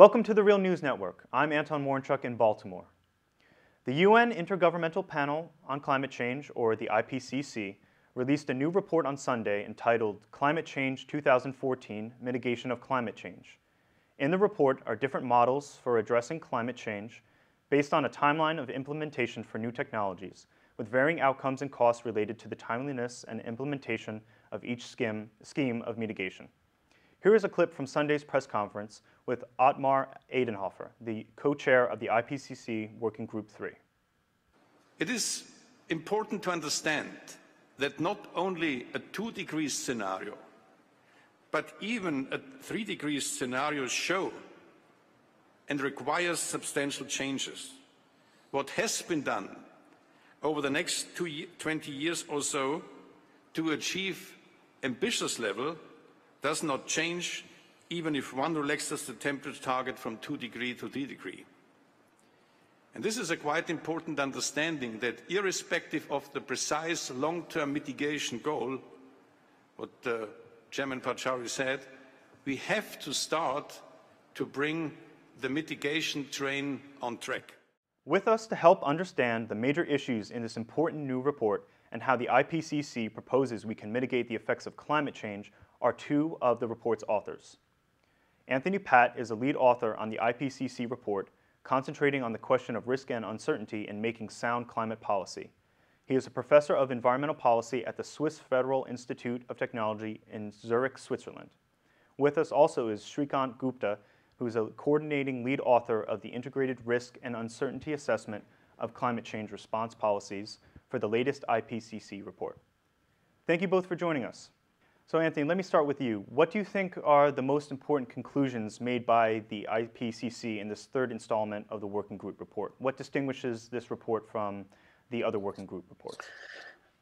Welcome to the Real News Network. I'm Anton Woronczuk in Baltimore. The UN Intergovernmental Panel on Climate Change, or the IPCC, released a new report on Sunday entitled Climate Change 2014 Mitigation of Climate Change. In the report are different models for addressing climate change based on a timeline of implementation for new technologies, with varying outcomes and costs related to the timeliness and implementation of each scheme, scheme of mitigation. Here is a clip from Sunday's press conference with Ottmar Edenhofer, the co-chair of the IPCC Working Group 3. It is important to understand that not only a two degrees scenario, but even a three degrees scenario show and requires substantial changes. What has been done over the next two, 20 years or so to achieve ambitious level does not change even if one relaxes the temperature target from 2 degree to 3 degree. And this is a quite important understanding that irrespective of the precise long-term mitigation goal, what uh, Chairman Pachauri said, we have to start to bring the mitigation train on track. With us to help understand the major issues in this important new report and how the IPCC proposes we can mitigate the effects of climate change are two of the report's authors. Anthony Patt is a lead author on the IPCC report, concentrating on the question of risk and uncertainty in making sound climate policy. He is a professor of environmental policy at the Swiss Federal Institute of Technology in Zurich, Switzerland. With us also is Shreekant Gupta, who is a coordinating lead author of the Integrated Risk and Uncertainty Assessment of Climate Change Response Policies for the latest IPCC report. Thank you both for joining us. So Anthony, let me start with you. What do you think are the most important conclusions made by the IPCC in this third installment of the working group report? What distinguishes this report from the other working group reports?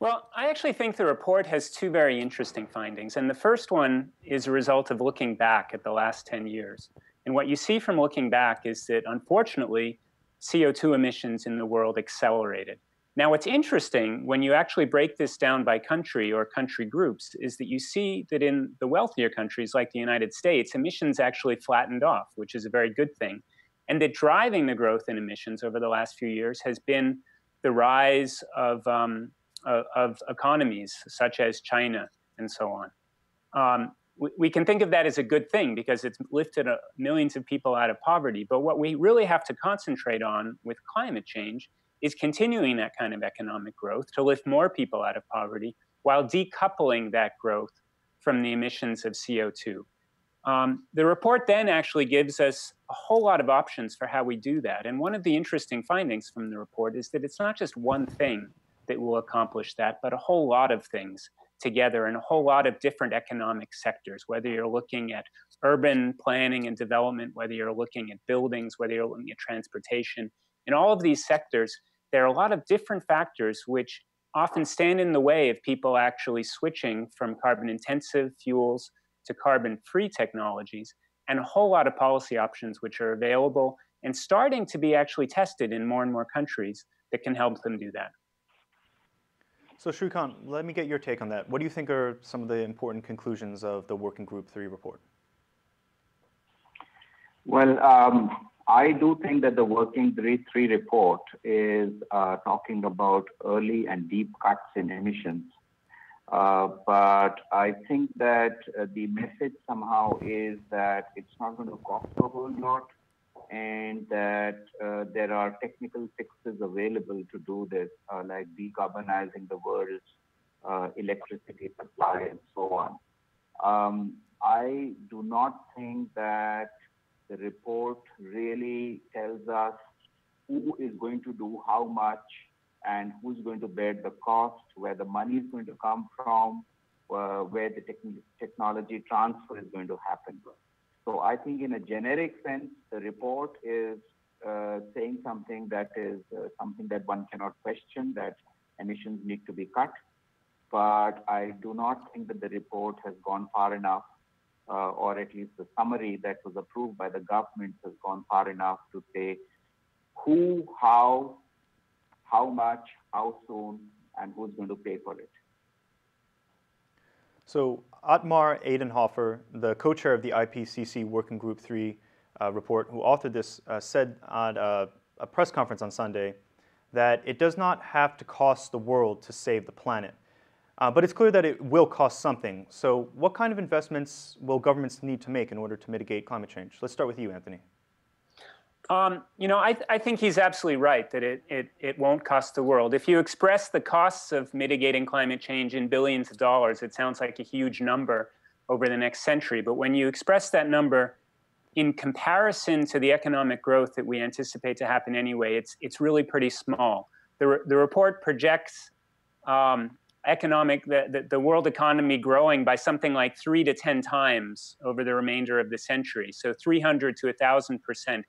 Well, I actually think the report has two very interesting findings. And the first one is a result of looking back at the last 10 years. And what you see from looking back is that unfortunately, CO2 emissions in the world accelerated. Now, what's interesting when you actually break this down by country or country groups is that you see that in the wealthier countries like the United States, emissions actually flattened off, which is a very good thing. And that driving the growth in emissions over the last few years has been the rise of, um, of economies such as China and so on. Um, we, can think of that as a good thing because it's lifted uh, millions of people out of poverty. But what we really have to concentrate on with climate change is continuing that kind of economic growth to lift more people out of poverty while decoupling that growth from the emissions of CO2. Um, the report then actually gives us a whole lot of options for how we do that. And one of the interesting findings from the report is that it's not just one thing that will accomplish that, but a whole lot of things together in a whole lot of different economic sectors, whether you're looking at urban planning and development, whether you're looking at buildings, whether you're looking at transportation. In all of these sectors, there are a lot of different factors which often stand in the way of people actually switching from carbon intensive fuels to carbon free technologies, and a whole lot of policy options which are available and starting to be actually tested in more and more countries that can help them do that. So Shreekant, let me get your take on that. What do you think are some of the important conclusions of the Working Group 3 report? Well, um, I do think that the Working Group 3 report is uh, talking about early and deep cuts in emissions. Uh, but I think that uh, the message somehow is that it's not going to cost a whole lot and that uh, there are technical fixes available to do this, uh, like decarbonizing the world's uh, electricity supply and so on. Um, I do not think that the report really tells us who is going to do how much and who's going to bear the cost, where the money is going to come from, uh, where the technology transfer is going to happen. So I think in a generic sense, the report is uh, saying something that is uh, something that one cannot question, that emissions need to be cut. But I do not think that the report has gone far enough uh, or at least the summary that was approved by the government has gone far enough to say who, how, how much, how soon, and who's going to pay for it. So Ottmar Edenhofer, the co-chair of the IPCC Working Group 3, uh, report, who authored this, uh, said at a, a press conference on Sunday that it does not have to cost the world to save the planet. Uh, but it's clear that it will cost something. So, what kind of investments will governments need to make in order to mitigate climate change? Let's start with you, Anthony. Um, you know, I, th- I, think he's absolutely right that it, it, it won't cost the world. If you express the costs of mitigating climate change in billions of dollars, it sounds like a huge number over the next century. But when you express that number in comparison to the economic growth that we anticipate to happen anyway, it's, it's really pretty small. The, re- the report projects um, economic the, the, the, world economy growing by something like three to 10 times over the remainder of the century. So 300 to 1,000 percent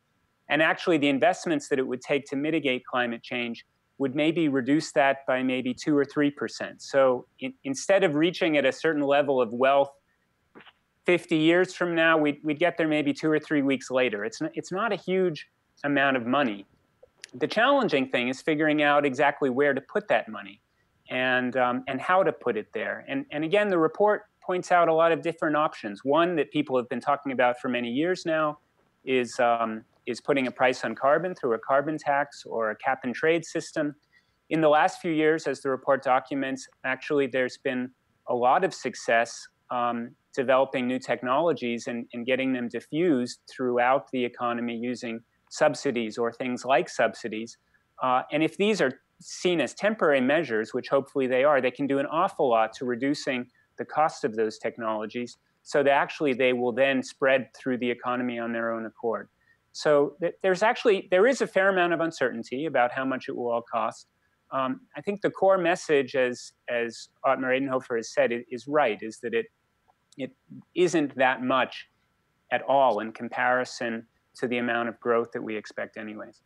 and actually, the investments that it would take to mitigate climate change would maybe reduce that by maybe two or three percent. So in, instead of reaching at a certain level of wealth 50 years from now, we'd, we'd get there maybe two or three weeks later. It's it's not a huge amount of money. The challenging thing is figuring out exactly where to put that money and, um, and how to put it there. And, and again, the report points out a lot of different options. One that people have been talking about for many years now is um, is putting a price on carbon through a carbon tax or a cap and trade system. In the last few years, as the report documents, actually there's been a lot of success um, developing new technologies and, and getting them diffused throughout the economy using subsidies or things like subsidies. Uh, and if these are seen as temporary measures, which hopefully they are, they can do an awful lot to reducing the cost of those technologies so that actually they will then spread through the economy on their own accord. So there's actually there is a fair amount of uncertainty about how much it will all cost. Um, I think the core message, as as Ottmar Edenhofer has said, is right. Is that it it isn't that much at all in comparison to the amount of growth that we expect, anyways.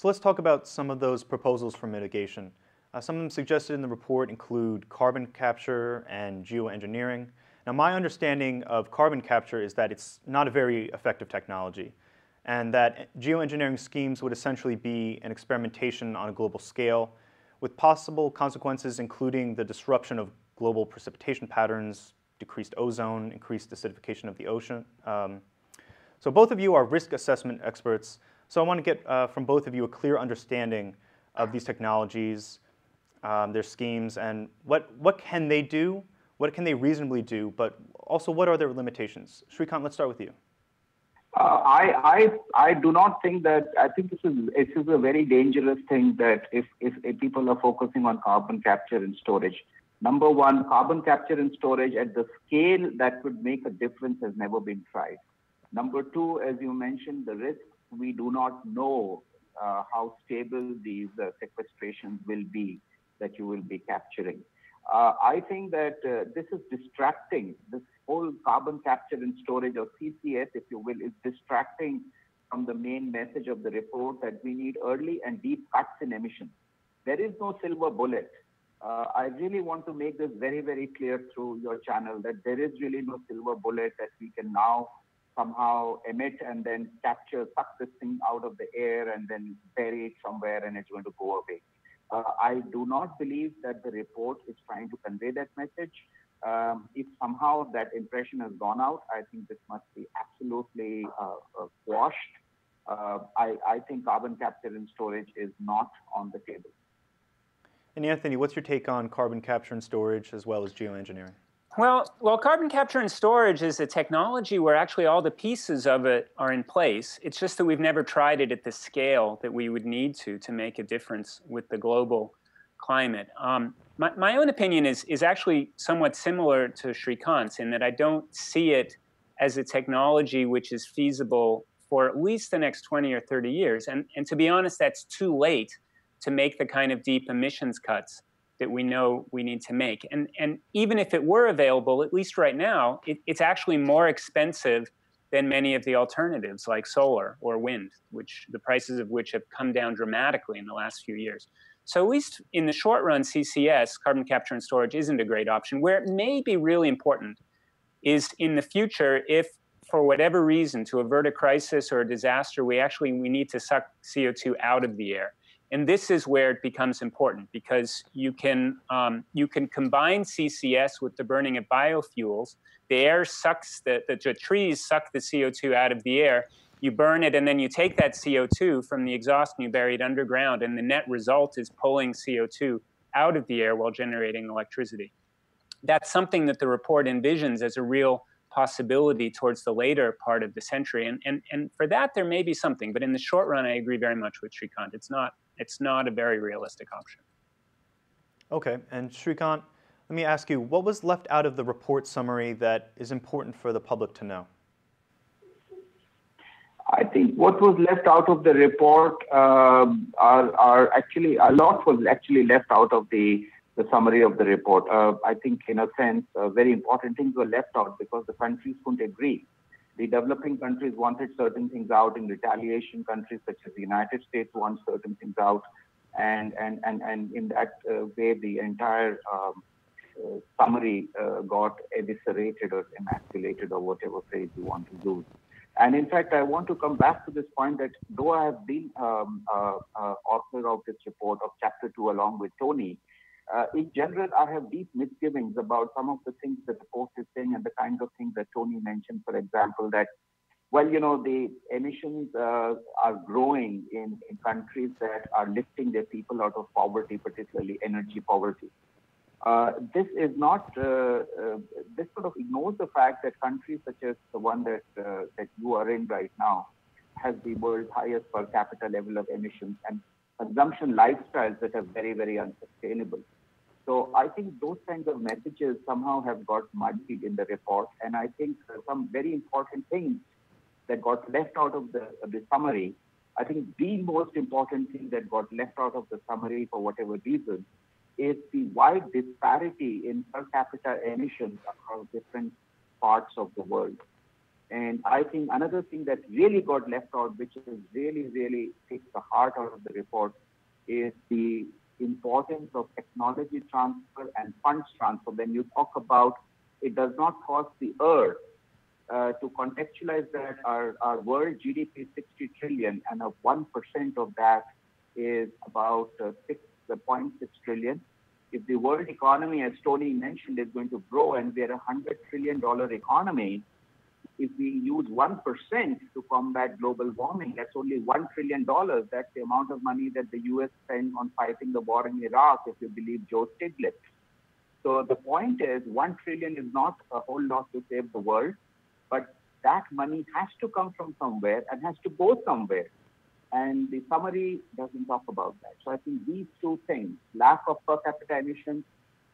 So let's talk about some of those proposals for mitigation. Uh, some of them suggested in the report include carbon capture and geoengineering. Now, my understanding of carbon capture is that it's not a very effective technology and that geoengineering schemes would essentially be an experimentation on a global scale with possible consequences including the disruption of global precipitation patterns, decreased ozone, increased acidification of the ocean. Um, so both of you are risk assessment experts, so I want to get uh, from both of you a clear understanding of these technologies, um, their schemes, and what, what can they do, what can they reasonably do, but also what are their limitations? Shreekant, let's start with you. Uh, I, I, I do not think that, I think this is, this is a very dangerous thing that if, if, if people are focusing on carbon capture and storage, number one, carbon capture and storage at the scale that would make a difference has never been tried. Number two, as you mentioned, the risks, we do not know uh, how stable these uh, sequestrations will be that you will be capturing. Uh, I think that uh, this is distracting. This whole carbon capture and storage, or CCS, if you will, is distracting from the main message of the report that we need early and deep cuts in emissions. There is no silver bullet. Uh, I really want to make this very, very clear through your channel that there is really no silver bullet that we can now somehow emit and then capture, suck this thing out of the air and then bury it somewhere and it's going to go away. Uh, I do not believe that the report is trying to convey that message. Um, if somehow that impression has gone out, I think this must be absolutely uh, uh, washed. Uh, I, I, think carbon capture and storage is not on the table. And Anthony, what's your take on carbon capture and storage as well as geoengineering? Well, well, carbon capture and storage is a technology where actually all the pieces of it are in place. It's just that we've never tried it at the scale that we would need to to make a difference with the global climate. Um, my, my own opinion is is actually somewhat similar to Shreekant's in that I don't see it as a technology which is feasible for at least the next 20 or 30 years. And, and to be honest, that's too late to make the kind of deep emissions cuts that we know we need to make. And, and even if it were available, at least right now, it, it's actually more expensive than many of the alternatives like solar or wind, which the prices of which have come down dramatically in the last few years. So at least in the short run, CCS, carbon capture and storage, isn't a great option. Where it may be really important is in the future if for whatever reason to avert a crisis or a disaster we actually we need to suck co2 out of the air And this is where it becomes important because you can, um, you can combine CCS with the burning of biofuels. The air sucks, the, the, trees suck the CO2 out of the air. You burn it, and then you take that CO2 from the exhaust and you bury it underground. And the net result is pulling CO2 out of the air while generating electricity. That's something that the report envisions as a real possibility towards the later part of the century. And, and, and for that, there may be something. But in the short run, I agree very much with Shreekant. It's not, it's not a very realistic option. Okay, and Shreekant, let me ask you, what was left out of the report summary that is important for the public to know? I think what was left out of the report um, are, are actually a lot was actually left out of the the summary of the report. Uh, I think, in a sense, uh, very important things were left out because the countries couldn't agree. The developing countries wanted certain things out. In retaliation, countries such as the United States want certain things out, and and and and in that uh, way, the entire um, uh, summary uh, got eviscerated or emasculated or whatever phrase you want to use. And in fact, I want to come back to this point that though I have been um, uh, author of this report of chapter two along with Tony, uh, in general, I have deep misgivings about some of the things that the post is saying and the kinds of things that Tony mentioned, for example, that, well, you know, the emissions uh, are growing in, in countries that are lifting their people out of poverty, particularly energy poverty. Uh, this is not, uh, uh, this sort of ignores the fact that countries such as the one that, uh, that you are in right now has the world's highest per capita level of emissions and consumption lifestyles that are very, very unsustainable. So I think those kinds of messages somehow have got muddied in the report. And I think uh, some very important things that got left out of the, the summary, I think the most important thing that got left out of the summary for whatever reason is the wide disparity in per capita emissions across different parts of the world. And I think another thing that really got left out, which is really, really takes the heart out of the report, is the importance of technology transfer and funds transfer. When you talk about it does not cost the earth, uh, to contextualize that, our, our world GDP is 60 trillion, and a 1% of that is about uh, 6.6 trillion. If the world economy, as Tony mentioned, is going to grow and we're a $100 trillion economy, if we use 1% to combat global warming, that's only $1 trillion. That's the amount of money that the US spent on fighting the war in Iraq, if you believe Joe Stiglitz. So the point is, 1 trillion is not a whole lot to save the world, but that money has to come from somewhere and has to go somewhere. And the summary doesn't talk about that. So I think these two things, lack of per capita emissions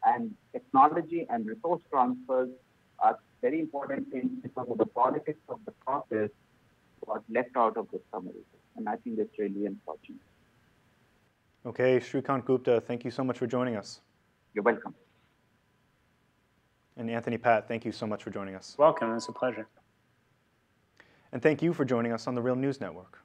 and technology and resource transfers are very important things because of the politics of the process was left out of the summary. And I think that's really unfortunate. Okay, Shreekant Gupta, thank you so much for joining us. You're welcome. And Anthony Patt, thank you so much for joining us. Welcome, it's a pleasure. And thank you for joining us on the Real News Network.